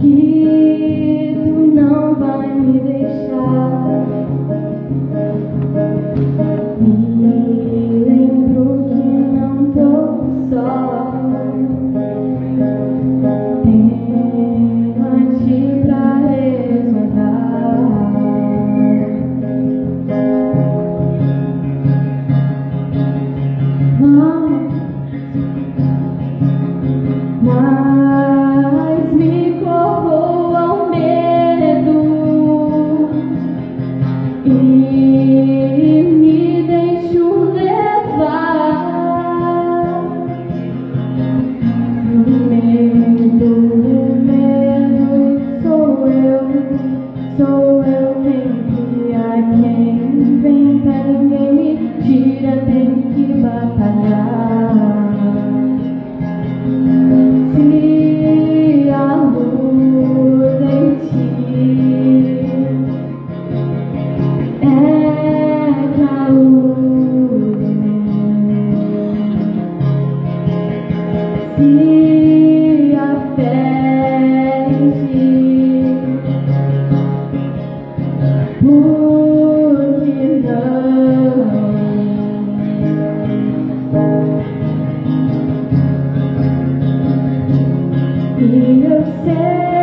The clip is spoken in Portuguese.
He eu sei,